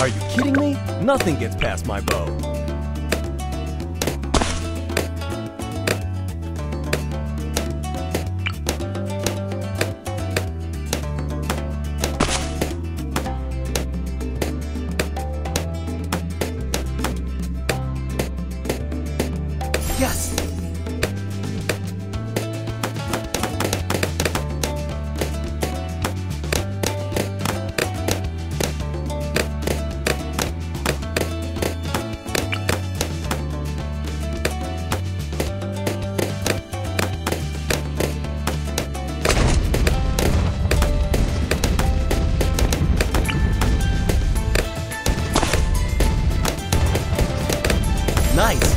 Are you kidding me? Nothing gets past my bow. Nice.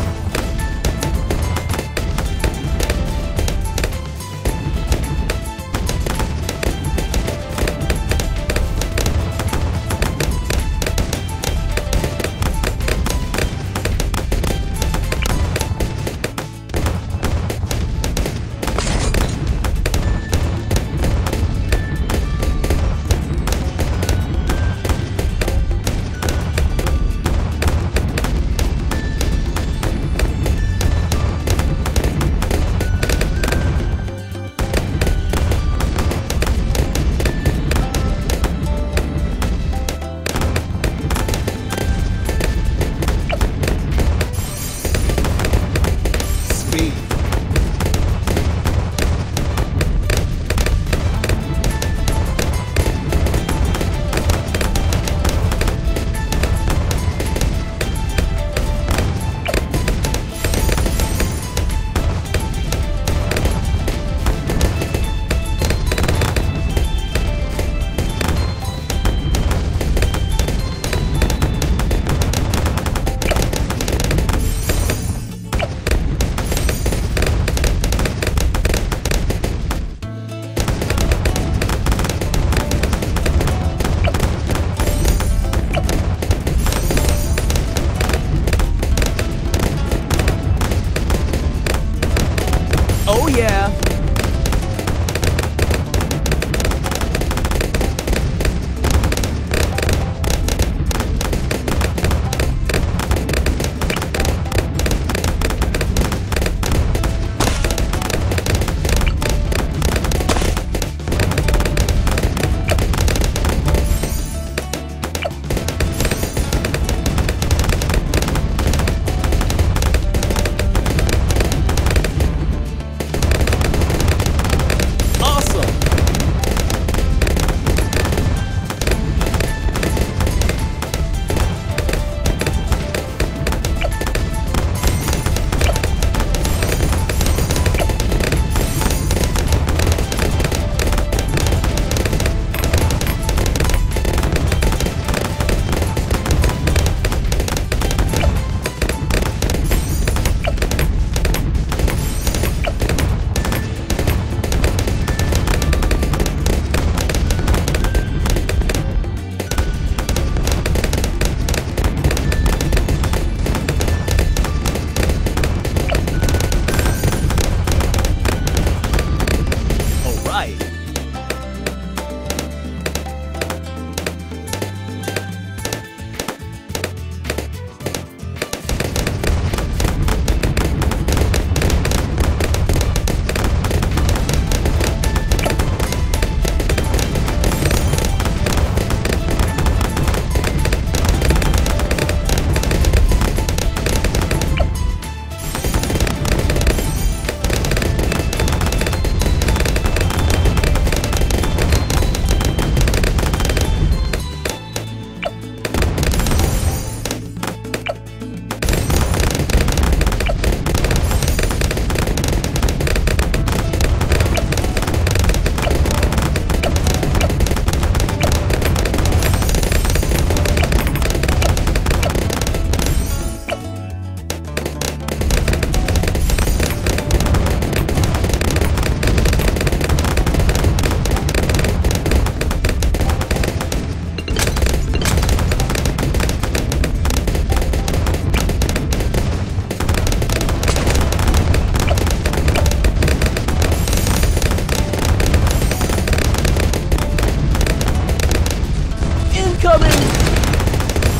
coming!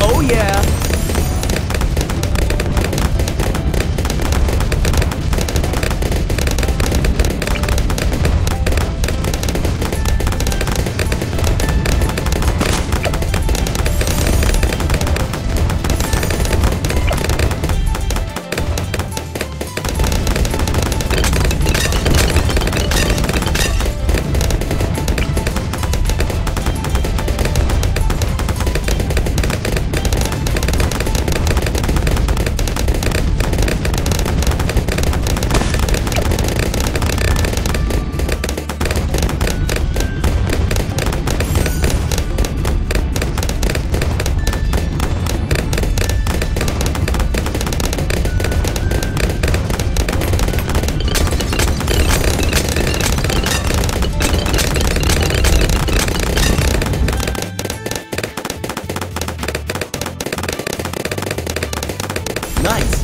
Oh yeah! Nice.